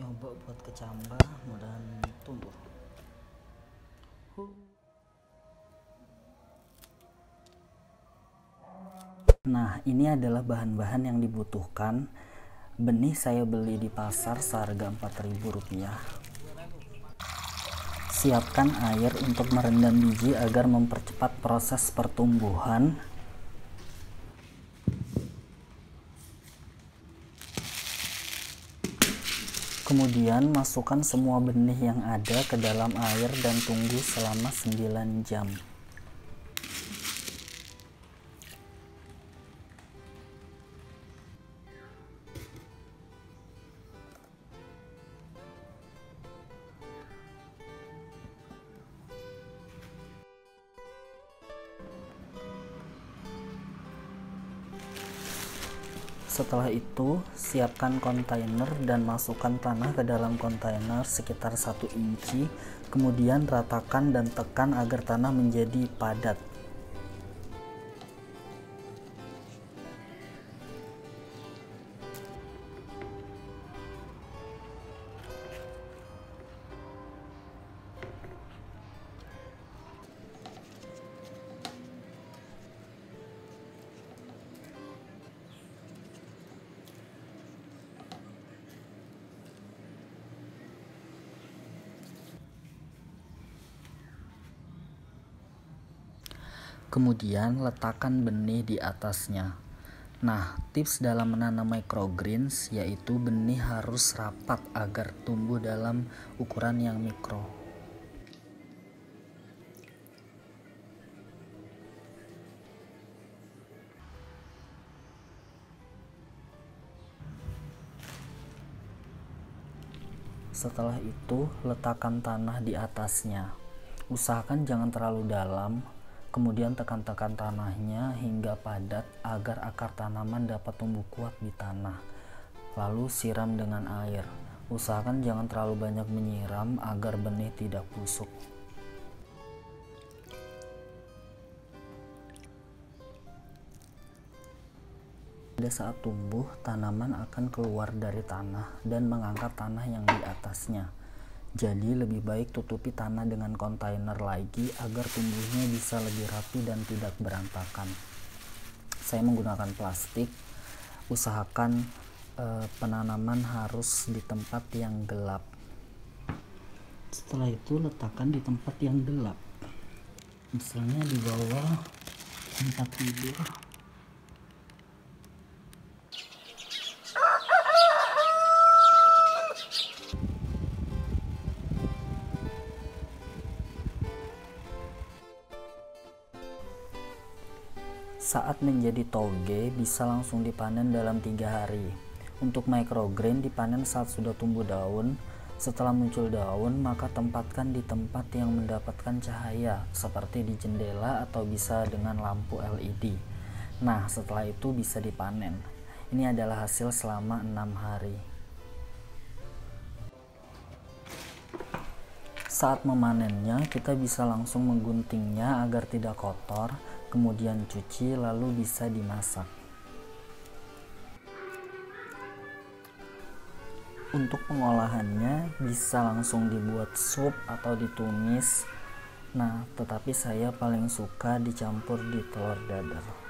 nyoba buat kecambah mudahan tumbuh. Nah ini adalah bahan-bahan yang dibutuhkan. Benih saya beli di pasar seharga Rp4.000 siapkan air untuk merendam biji agar mempercepat proses pertumbuhan Kemudian masukkan semua benih yang ada ke dalam air dan tunggu selama 9 jam. Setelah itu, siapkan kontainer dan masukkan tanah ke dalam kontainer sekitar 1 inci, kemudian ratakan dan tekan agar tanah menjadi padat. Kemudian letakkan benih di atasnya. Nah, tips dalam menanam microgreens yaitu benih harus rapat agar tumbuh dalam ukuran yang mikro. Setelah itu, letakkan tanah di atasnya. Usahakan jangan terlalu dalam Kemudian tekan-tekan tanahnya hingga padat agar akar tanaman dapat tumbuh kuat di tanah. Lalu siram dengan air. Usahakan jangan terlalu banyak menyiram agar benih tidak busuk. Pada saat tumbuh, tanaman akan keluar dari tanah dan mengangkat tanah yang di atasnya. Jadi lebih baik tutupi tanah dengan kontainer lagi agar tumbuhnya bisa lebih rapi dan tidak berantakan. Saya menggunakan plastik. Usahakan eh, penanaman harus di tempat yang gelap. Setelah itu letakkan di tempat yang gelap. Misalnya di bawah tempat tidur Saat menjadi toge bisa langsung dipanen dalam tiga hari. Untuk microgreen dipanen saat sudah tumbuh daun. Setelah muncul daun, maka tempatkan di tempat yang mendapatkan cahaya, seperti di jendela atau bisa dengan lampu LED. Nah, setelah itu bisa dipanen. Ini adalah hasil selama enam hari. Saat memanennya, kita bisa langsung mengguntingnya agar tidak kotor kemudian cuci lalu bisa dimasak. Untuk pengolahannya bisa langsung dibuat sup atau ditumis. Nah, tetapi saya paling suka dicampur di telur dadar.